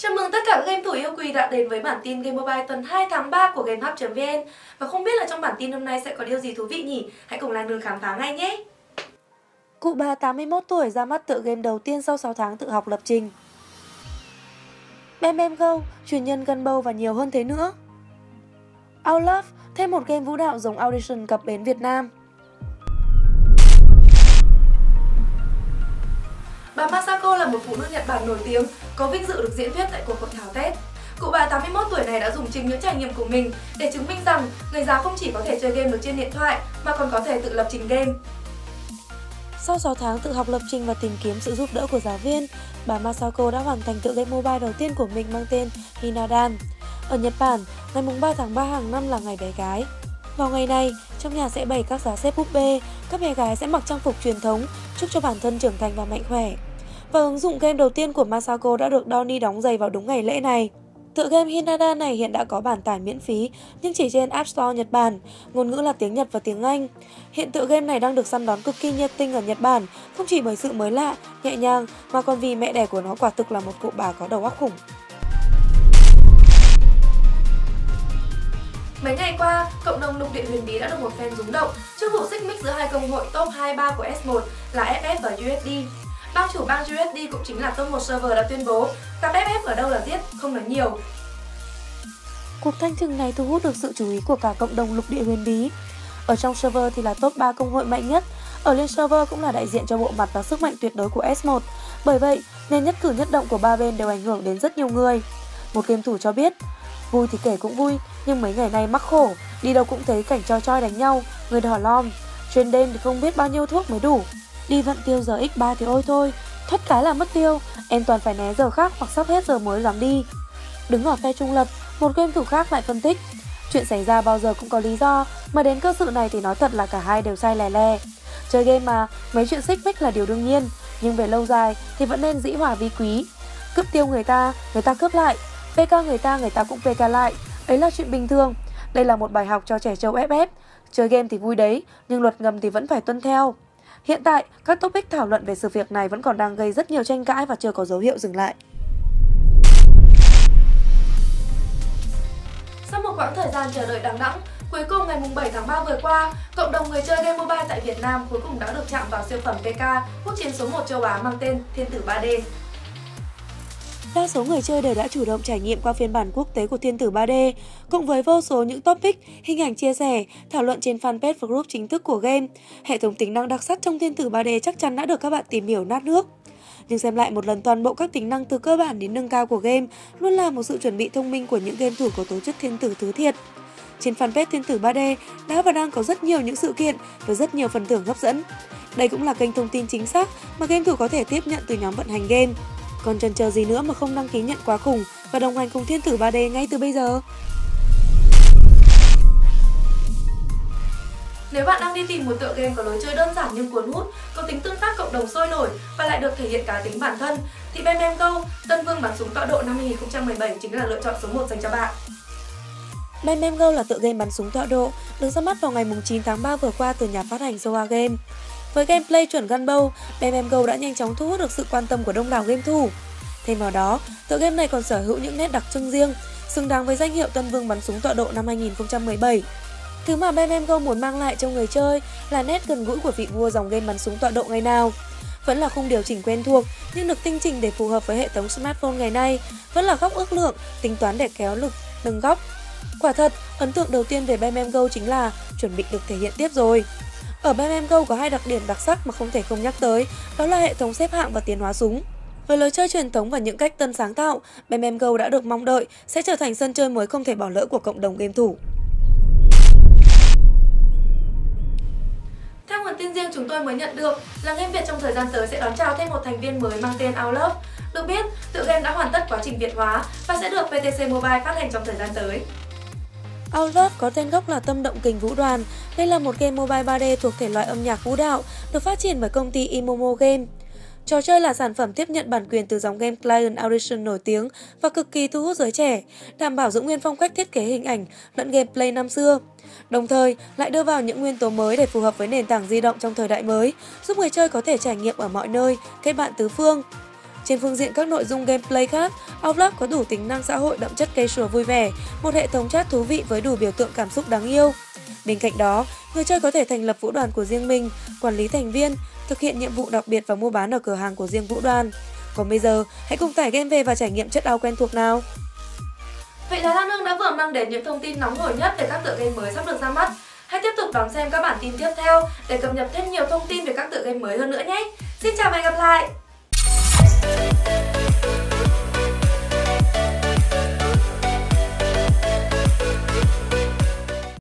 Chào mừng tất cả các game thủ yêu quý đã đến với bản tin Game Mobile tuần 2 tháng 3 của GameHub.vn Và không biết là trong bản tin hôm nay sẽ có điều gì thú vị nhỉ? Hãy cùng Lan Đường khám phá ngay nhé! Cụ bà 81 tuổi ra mắt tựa game đầu tiên sau 6 tháng tự học lập trình Bem Bem Go, truyền nhân gần bầu và nhiều hơn thế nữa Out Love, thêm một game vũ đạo giống Audition cập bến Việt Nam Bà Masako là một phụ nữ Nhật Bản nổi tiếng, có vinh dự được diễn thuyết tại cuộc hội thảo Tết. Cụ bà 81 tuổi này đã dùng chính những trải nghiệm của mình để chứng minh rằng người già không chỉ có thể chơi game được trên điện thoại mà còn có thể tự lập trình game. Sau 6 tháng tự học lập trình và tìm kiếm sự giúp đỡ của giáo viên, bà Masako đã hoàn thành tựa game mobile đầu tiên của mình mang tên Hinadan. Ở Nhật Bản, ngày 3 tháng 3 hàng năm là ngày bé gái. Vào ngày này, trong nhà sẽ bày các giá xếp búp bê, các bé gái sẽ mặc trang phục truyền thống, chúc cho bản thân trưởng thành và mạnh khỏe. Và ứng dụng game đầu tiên của Masako đã được Doni đóng giày vào đúng ngày lễ này. Tựa game Hinada này hiện đã có bản tải miễn phí, nhưng chỉ trên App Store Nhật Bản, ngôn ngữ là tiếng Nhật và tiếng Anh. Hiện tựa game này đang được săn đón cực kỳ nhiệt tình ở Nhật Bản, không chỉ bởi sự mới lạ, nhẹ nhàng, mà còn vì mẹ đẻ của nó quả thực là một cụ bà có đầu óc khủng. Mấy ngày qua, cộng đồng lục địa huyền bí đã được một phen rúng động trước vụ xích mích giữa hai công hội top 23 của S1 là FF và USD. Bang chủ bang USD cũng chính là top 1 server đã tuyên bố gặp FF ở đâu là giết, không nói nhiều. Cuộc thanh trừng này thu hút được sự chú ý của cả cộng đồng lục địa huyền bí. Ở trong server thì là top 3 công hội mạnh nhất, ở lên server cũng là đại diện cho bộ mặt và sức mạnh tuyệt đối của S1. Bởi vậy, nên nhất cử nhất động của ba bên đều ảnh hưởng đến rất nhiều người. Một game thủ cho biết, vui thì kể cũng vui, nhưng mấy ngày nay mắc khổ, đi đâu cũng thấy cảnh cho choi đánh nhau, người đỏ lom. chuyên đêm thì không biết bao nhiêu thuốc mới đủ, Đi vận tiêu giờ x3 thì ôi thôi Thoát cái là mất tiêu. Em toàn phải né giờ khác hoặc sắp hết giờ mới dám đi. Đứng ở phe trung lập Một game thủ khác lại phân tích. Chuyện xảy ra bao giờ cũng có lý do Mà đến cơ sự này thì nói thật là cả hai đều sai lè lè. Chơi game mà Mấy chuyện xích mích là điều đương nhiên Nhưng về lâu dài thì vẫn nên dĩ hòa vi quý. Cướp tiêu người ta, người ta cướp lại. PK người ta, người ta cũng PK lại. Ấy là chuyện bình thường. Đây là một bài học cho trẻ trâu FF Chơi game thì vui đấy Nhưng luật ngầm thì vẫn phải tuân theo. Hiện tại, các topic thảo luận về sự việc này vẫn còn đang gây rất nhiều tranh cãi và chưa có dấu hiệu dừng lại. Sau một quãng thời gian chờ đợi đằng đẵng, cuối cùng ngày 7 tháng 3 vừa qua, cộng đồng người chơi game mobile tại Việt Nam cuối cùng đã được chạm vào siêu phẩm PK, quốc chiến số 1 châu Á mang tên Thiên tử 3D. Đa số người chơi đều đã chủ động trải nghiệm qua phiên bản quốc tế của Thiên tử 3D, cùng với vô số những topic, hình ảnh chia sẻ, thảo luận trên fanpage và group chính thức của game. Hệ thống tính năng đặc sắc trong Thiên tử 3D chắc chắn đã được các bạn tìm hiểu nát nước. Nhưng xem lại một lần toàn bộ các tính năng từ cơ bản đến nâng cao của game luôn là một sự chuẩn bị thông minh của những game thủ của tổ chức Thiên tử Thứ Thiệt. Trên fanpage Thiên tử 3D đã và đang có rất nhiều những sự kiện với rất nhiều phần thưởng hấp dẫn. Đây cũng là kênh thông tin chính xác mà game thủ có thể tiếp nhận từ nhóm vận hành game. Còn chần chờ gì nữa mà không đăng ký nhận quá khủng và đồng hành cùng Thiên Tử 3D ngay từ bây giờ? Nếu bạn đang đi tìm một tựa game có lối chơi đơn giản nhưng cuốn hút, có tính tương tác cộng đồng sôi nổi và lại được thể hiện cá tính bản thân, thì Bem Go, Tân Vương bắn súng tọa độ năm 2017 chính là lựa chọn số 1 dành cho bạn. Bem Go là tựa game bắn súng tọa độ, được ra mắt vào ngày 9 tháng 3 vừa qua từ nhà phát hành Zoa Game. Với gameplay chuẩn Gunbow, BMM Go đã nhanh chóng thu hút được sự quan tâm của đông đảo game thủ. Thêm vào đó, tựa game này còn sở hữu những nét đặc trưng riêng, xứng đáng với danh hiệu Tân Vương bắn súng tọa độ năm 2017. Thứ mà BMM Go muốn mang lại cho người chơi là nét gần gũi của vị vua dòng game bắn súng tọa độ ngày nào. Vẫn là khung điều chỉnh quen thuộc nhưng được tinh chỉnh để phù hợp với hệ thống smartphone ngày nay, vẫn là góc ước lượng, tính toán để kéo lực nâng góc. Quả thật, ấn tượng đầu tiên về BMM Go chính là chuẩn bị được thể hiện tiếp rồi. Ở BMM Go có hai đặc điểm đặc sắc mà không thể không nhắc tới, đó là hệ thống xếp hạng và tiến hóa súng. Với lối chơi truyền thống và những cách tân sáng tạo, BMM Go đã được mong đợi sẽ trở thành sân chơi mới không thể bỏ lỡ của cộng đồng game thủ. Theo nguồn tin riêng chúng tôi mới nhận được là Game Việt trong thời gian tới sẽ đón chào thêm một thành viên mới mang tên Outlove. Được biết, tự game đã hoàn tất quá trình Việt hóa và sẽ được PTC Mobile phát hành trong thời gian tới. Outlaw có tên gốc là Tâm Động Kình Vũ Đoàn. Đây là một game mobile 3D thuộc thể loại âm nhạc vũ đạo, được phát triển bởi công ty Imomo Game. Trò chơi là sản phẩm tiếp nhận bản quyền từ dòng game Client Audition nổi tiếng và cực kỳ thu hút giới trẻ, đảm bảo giữ nguyên phong cách thiết kế hình ảnh lẫn gameplay năm xưa. Đồng thời, lại đưa vào những nguyên tố mới để phù hợp với nền tảng di động trong thời đại mới, giúp người chơi có thể trải nghiệm ở mọi nơi, kết bạn tứ phương. Trên phương diện các nội dung gameplay khác, Outlast có đủ tính năng xã hội đậm chất cây sùa vui vẻ, một hệ thống chat thú vị với đủ biểu tượng cảm xúc đáng yêu. Bên cạnh đó, người chơi có thể thành lập vũ đoàn của riêng mình, quản lý thành viên, thực hiện nhiệm vụ đặc biệt và mua bán ở cửa hàng của riêng vũ đoàn. Còn bây giờ, hãy cùng tải game về và trải nghiệm chất ao quen thuộc nào. Vậy là Lan Hương đã vừa mang đến những thông tin nóng hổi nhất về các tựa game mới sắp được ra mắt. Hãy tiếp tục đón xem các bản tin tiếp theo để cập nhật thêm nhiều thông tin về các tựa game mới hơn nữa nhé. Xin chào và hẹn gặp lại!